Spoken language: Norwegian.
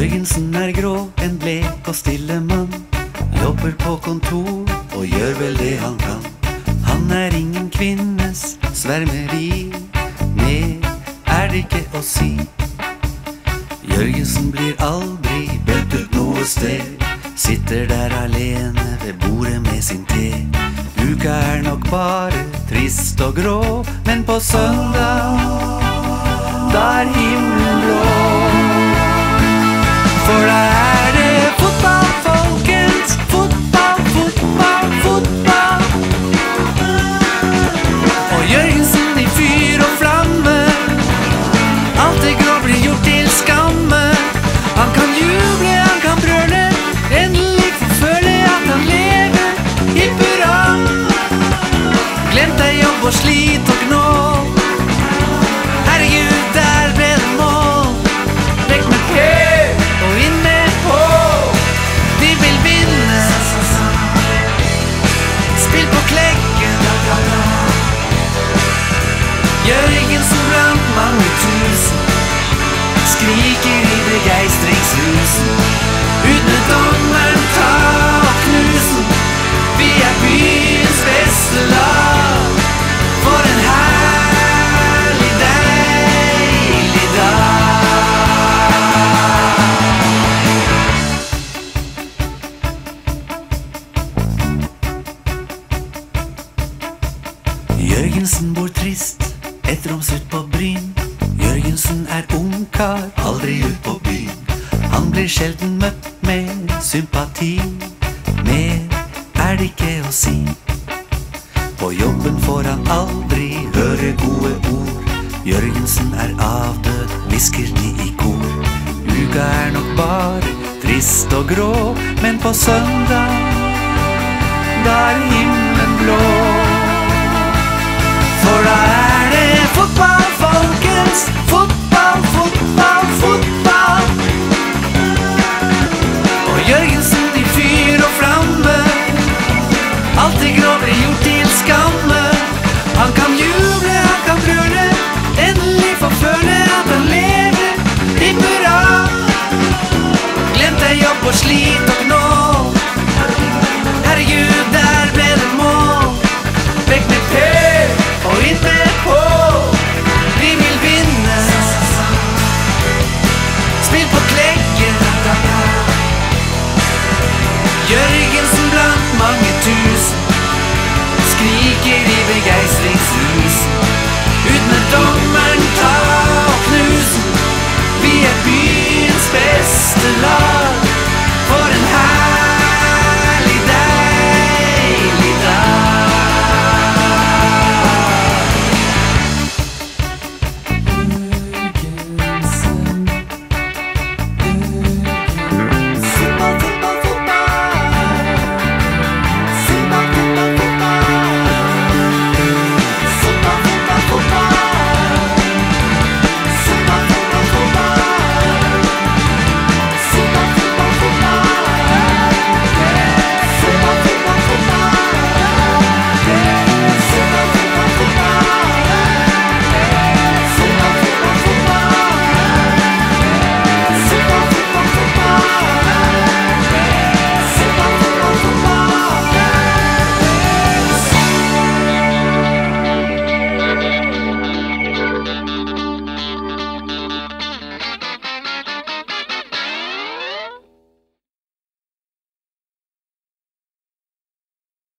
Jørgensen er grå, en blek og stille mann. Jobber på kontor og gjør vel det han kan. Han er ingen kvinnes svermeri. Mer er det ikke å si. Jørgensen blir aldri bøtt ut noe sted. Sitter der alene ved bordet med sin te. Uka er nok bare trist og grå, men på søndag, da er himmelen blå. For da skriker i begeistringsrusen. Ut med dommeren, ta og knusen. Vi er byens beste lag. For en herlig, deilig dag. Jørgensen bor trist, et romsut på Bryn. Jørgensen er ungkar, aldri ut på byen. Han blir sjelden møtt med sympati. Mer er det ikke å si. På jobben får han aldri høre gode ord. Jørgensen er avdød, hvisker de i kor. Uka er nok bare trist og grå, men på søndag, da er himmelen blå. Og slit og gnål. Herregud, der ble det mål. Vekk med Per og inn med Pål. Vi vil vinne. Spill på klekken. Jørgensen blant mange tusen skriker i begeistringsrusen.